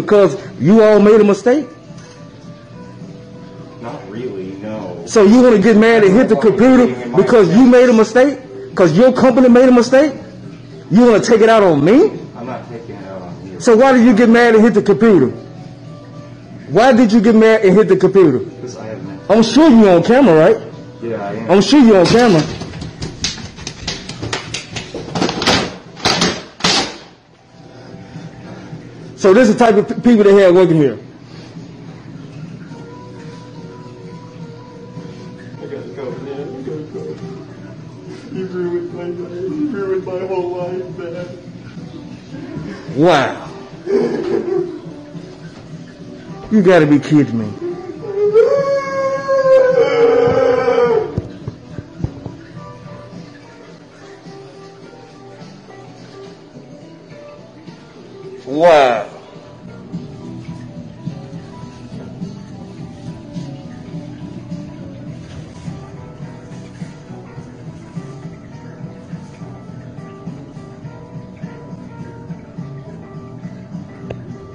because you all made a mistake? Not really, no. So you want to get mad and hit the computer because you made a mistake? Because your company made a mistake? You want to take it out on me? I'm not taking it out on you. So why did you get mad and hit the computer? Why did you get mad and hit the computer? Because I have I'm sure you on camera, right? Yeah, I am. I'm sure you on camera. So this is the type of people they have working here. I gotta go, man. I gotta go. You ruined my life. You ruined my whole life, man. Wow. You gotta be kidding me. 我